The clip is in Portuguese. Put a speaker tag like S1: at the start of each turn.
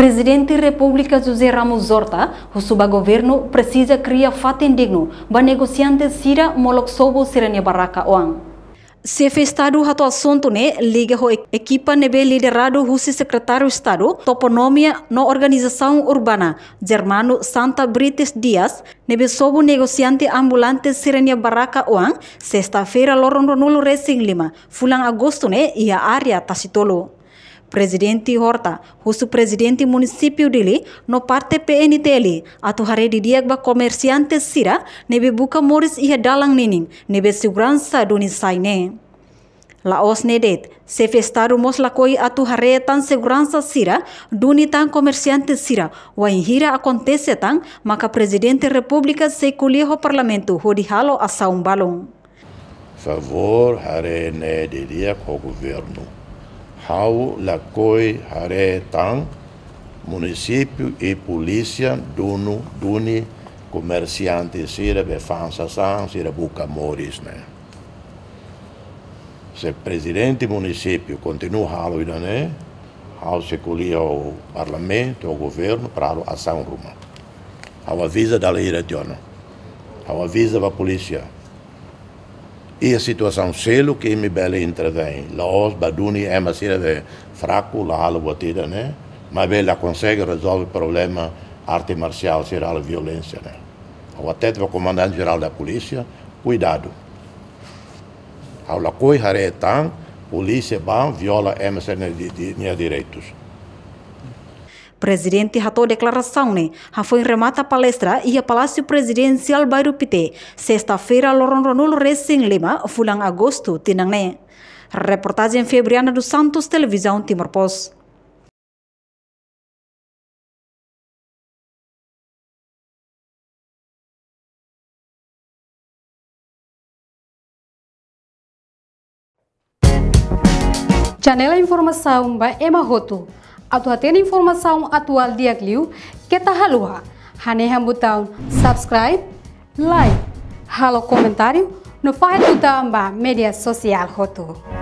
S1: Presidente da República José Ramos Horta, o subgoverno precisa criar fato indigno para negociante Sira Molok Sobo Sirania Baraka Oang. Se Estado rato assunto ne liga ho equipa nebe liderado o secretário Estado toponomia no organização urbana germano Santa Brites Dias nebe sobo negociante ambulante Sirenia Baraka Oang sexta-feira lorondo nulo Racing Lima fulang agosto ne ia área Tacitolo. Presidente Horta, o presidente município dele, no parte PNTL, atu hari di dia ba comerciante sira, nebe buka moris ia dalang nining, nebe segurança do saine. Laos nedet, se festaru mos lakoi atu hare tan segurança sira, duni tan sira, wa hira acontece tan, maka presidente república se kuliho parlamento, hodi halo asa um balong.
S2: Favor hare ne diria ko governo hau la coi hare tang município e polícia dono duni comerciante sira be fansa san sira buca moris ne se presidente município continua halo ida ne hau se colia o parlamento o governo para a ação ruma hau avisa da lei regional hau avisa a polícia e a situação selo que me bele intervém. Laos, Baduni, é uma série fraco, lá a batida, né? Mas ela consegue resolver o problema arte marcial, a violência, né? O até o comandante geral da polícia, cuidado. Ao la coi haretan, polícia bom, viola de, de direitos.
S1: Presidente ratou declaração ne, foi remata a palestra e a Palácio Presidencial Bairro Pité, sexta-feira, Loron Ronul Racing Lima, fulang agosto, tinang ne. Reportagem Febriana do Santos, Televisão Timor Post. Janela Informação by Emma Roto atwa ten informação atual diagliu kita halua hane tahun subscribe like halo comentário no file do media media social tuh.